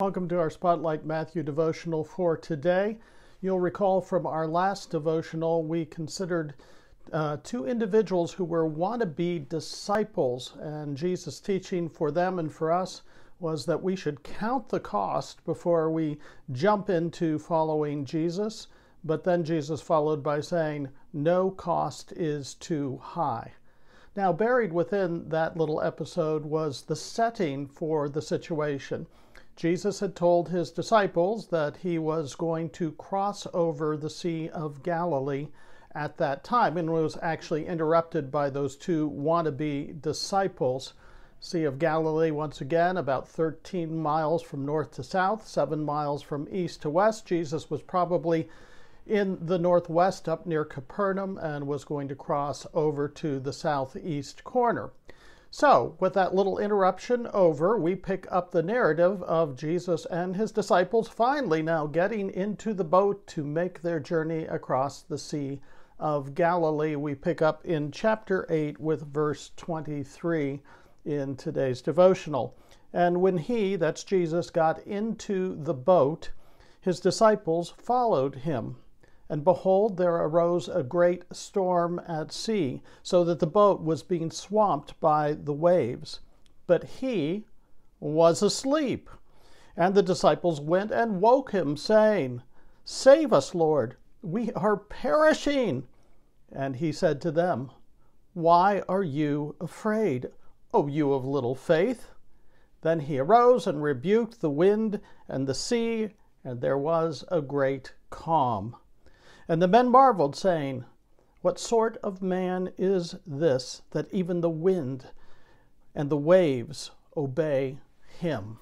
Welcome to our Spotlight Matthew devotional for today. You'll recall from our last devotional, we considered uh, two individuals who were wannabe disciples, and Jesus' teaching for them and for us was that we should count the cost before we jump into following Jesus. But then Jesus followed by saying, No cost is too high. Now, buried within that little episode was the setting for the situation. Jesus had told his disciples that he was going to cross over the Sea of Galilee at that time and was actually interrupted by those two wannabe disciples. Sea of Galilee, once again, about 13 miles from north to south, seven miles from east to west. Jesus was probably in the northwest up near Capernaum and was going to cross over to the southeast corner. So, with that little interruption over, we pick up the narrative of Jesus and his disciples finally now getting into the boat to make their journey across the Sea of Galilee. We pick up in chapter 8 with verse 23 in today's devotional. And when he, that's Jesus, got into the boat, his disciples followed him. And behold, there arose a great storm at sea, so that the boat was being swamped by the waves. But he was asleep. And the disciples went and woke him, saying, Save us, Lord, we are perishing. And he said to them, Why are you afraid, O you of little faith? Then he arose and rebuked the wind and the sea, and there was a great calm. And the men marveled, saying, What sort of man is this, that even the wind and the waves obey him?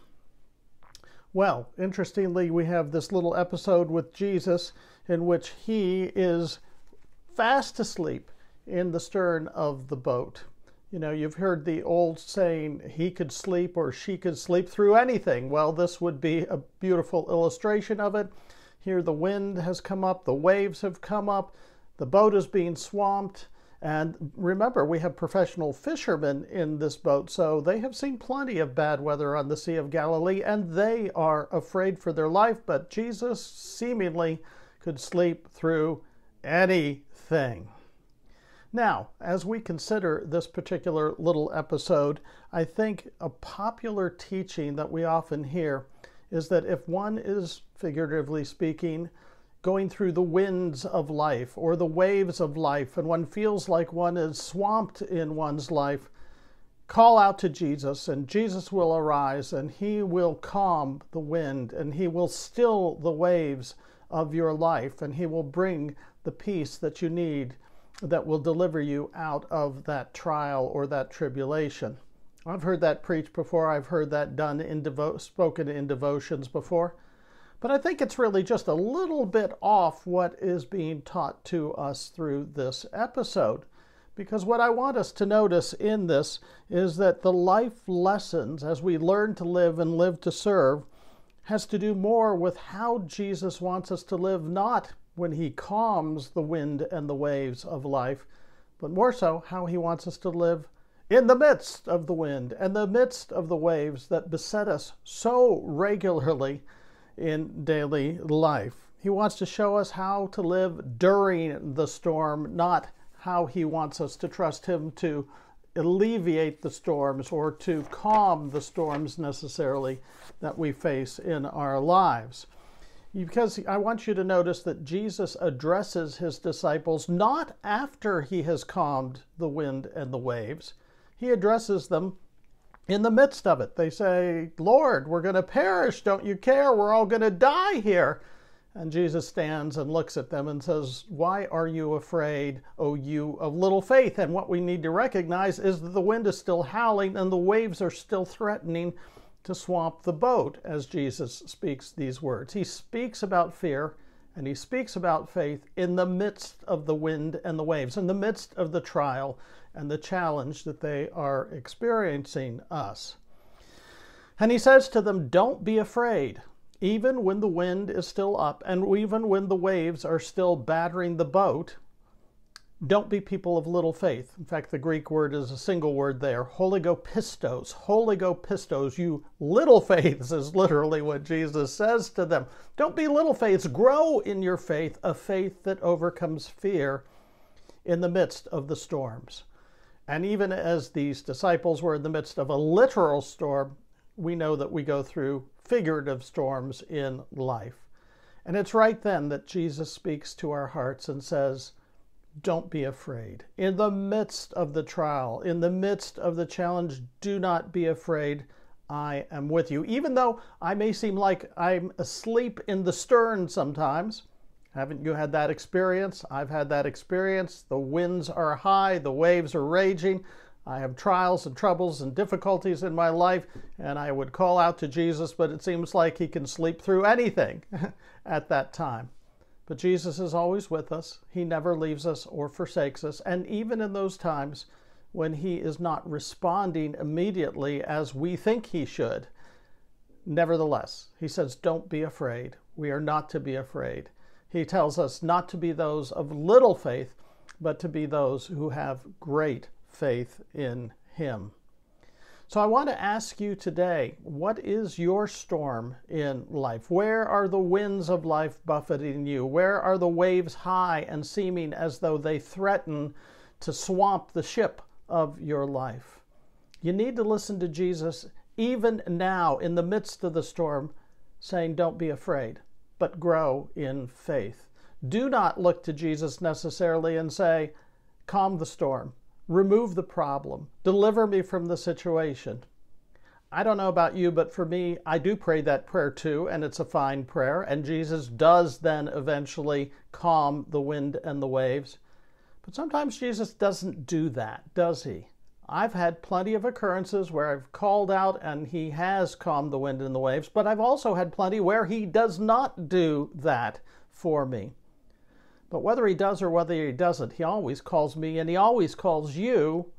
Well, interestingly, we have this little episode with Jesus in which he is fast asleep in the stern of the boat. You know, you've heard the old saying, he could sleep or she could sleep through anything. Well, this would be a beautiful illustration of it. Here the wind has come up, the waves have come up, the boat is being swamped. And remember, we have professional fishermen in this boat, so they have seen plenty of bad weather on the Sea of Galilee, and they are afraid for their life. But Jesus seemingly could sleep through anything. Now, as we consider this particular little episode, I think a popular teaching that we often hear is that if one is, figuratively speaking, going through the winds of life or the waves of life, and one feels like one is swamped in one's life, call out to Jesus, and Jesus will arise and he will calm the wind and he will still the waves of your life and he will bring the peace that you need that will deliver you out of that trial or that tribulation. I've heard that preached before. I've heard that done in devo- spoken in devotions before. But I think it's really just a little bit off what is being taught to us through this episode. Because what I want us to notice in this is that the life lessons as we learn to live and live to serve has to do more with how Jesus wants us to live, not when he calms the wind and the waves of life, but more so how he wants us to live in the midst of the wind and the midst of the waves that beset us so regularly in daily life. He wants to show us how to live during the storm, not how he wants us to trust him to alleviate the storms or to calm the storms necessarily that we face in our lives. Because I want you to notice that Jesus addresses his disciples not after he has calmed the wind and the waves he addresses them in the midst of it. They say, Lord, we're going to perish. Don't you care? We're all going to die here. And Jesus stands and looks at them and says, Why are you afraid, O you of little faith? And what we need to recognize is that the wind is still howling and the waves are still threatening to swamp the boat as Jesus speaks these words. He speaks about fear and he speaks about faith in the midst of the wind and the waves, in the midst of the trial and the challenge that they are experiencing us. And he says to them, Don't be afraid. Even when the wind is still up and even when the waves are still battering the boat, Don't be people of little faith. In fact, the Greek word is a single word there. oligopistos. oligopistos. You little faiths is literally what Jesus says to them. Don't be little faiths. Grow in your faith, a faith that overcomes fear in the midst of the storms. And even as these disciples were in the midst of a literal storm, we know that we go through figurative storms in life. And it's right then that Jesus speaks to our hearts and says, don't be afraid. In the midst of the trial, in the midst of the challenge, do not be afraid. I am with you. Even though I may seem like I'm asleep in the stern sometimes. Haven't you had that experience? I've had that experience. The winds are high, the waves are raging. I have trials and troubles and difficulties in my life, and I would call out to Jesus, but it seems like he can sleep through anything at that time. But Jesus is always with us. He never leaves us or forsakes us. And even in those times when He is not responding immediately as we think He should, nevertheless, He says, Don't be afraid. We are not to be afraid. He tells us not to be those of little faith, but to be those who have great faith in Him. So I want to ask you today what is your storm in life? Where are the winds of life buffeting you? Where are the waves high and seeming as though they threaten to swamp the ship of your life? You need to listen to Jesus even now in the midst of the storm, saying, Don't be afraid, but grow in faith. Do not look to Jesus necessarily and say, Calm the storm remove the problem, deliver me from the situation. I don't know about you, but for me, I do pray that prayer too, and it's a fine prayer. And Jesus does then eventually calm the wind and the waves. But sometimes Jesus doesn't do that, does he? I've had plenty of occurrences where I've called out and he has calmed the wind and the waves, but I've also had plenty where he does not do that for me. But whether he does or whether he doesn't, he always calls me and he always calls you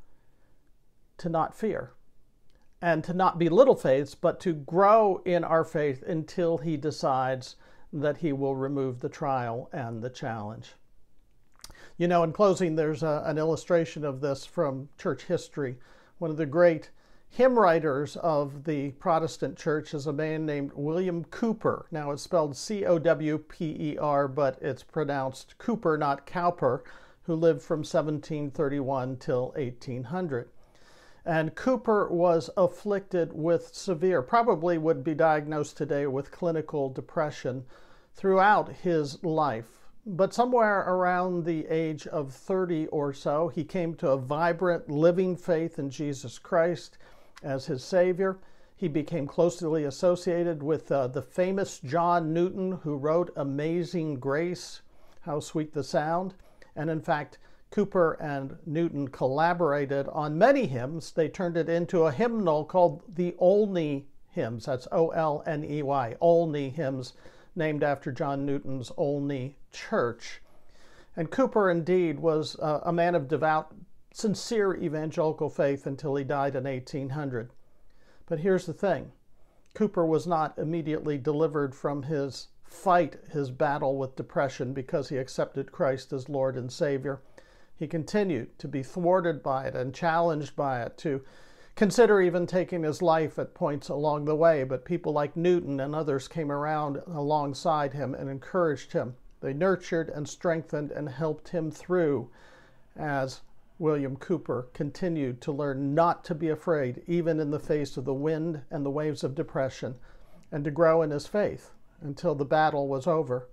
to not fear and to not be little faiths, but to grow in our faith until he decides that he will remove the trial and the challenge. You know, in closing, there's a, an illustration of this from church history. One of the great hymn writers of the Protestant church is a man named William Cowper. Now it's spelled C O W P E R, but it's pronounced Cooper, not Cowper, who lived from 1731 till 1800. And Cooper was afflicted with severe, probably would be diagnosed today with clinical depression throughout his life. But somewhere around the age of 30 or so, he came to a vibrant, living faith in Jesus Christ as his Savior. He became closely associated with uh, the famous John Newton, who wrote Amazing Grace, How Sweet the Sound. And in fact, Cooper and Newton collaborated on many hymns. They turned it into a hymnal called the Olney Hymns. That's O L N E Y, Olney Hymns, named after John Newton's Olney Church. And Cooper indeed was uh, a man of devout sincere evangelical faith until he died in 1800. But here's the thing Cooper was not immediately delivered from his fight, his battle with depression, because he accepted Christ as Lord and Savior. He continued to be thwarted by it and challenged by it, to consider even taking his life at points along the way. But people like Newton and others came around alongside him and encouraged him. They nurtured and strengthened and helped him through as William Cooper continued to learn not to be afraid, even in the face of the wind and the waves of depression, and to grow in his faith until the battle was over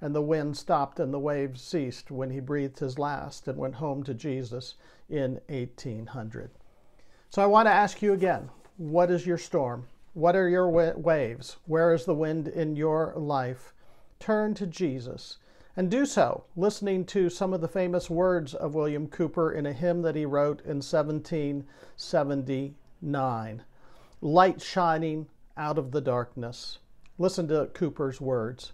and the wind stopped and the waves ceased when he breathed his last and went home to Jesus in 1800. So I want to ask you again what is your storm? What are your waves? Where is the wind in your life? Turn to Jesus and do so listening to some of the famous words of William Cooper in a hymn that he wrote in 1779 Light shining out of the darkness. Listen to Cooper's words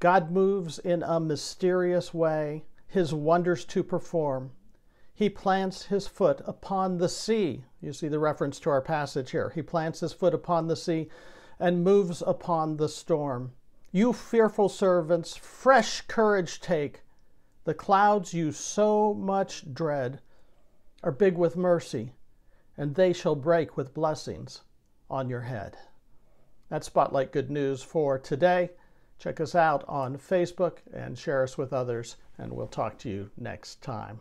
God moves in a mysterious way, his wonders to perform. He plants his foot upon the sea. You see the reference to our passage here. He plants his foot upon the sea and moves upon the storm. You fearful servants, fresh courage take. The clouds you so much dread are big with mercy, and they shall break with blessings on your head. That's Spotlight Good News for today. Check us out on Facebook and share us with others, and we'll talk to you next time.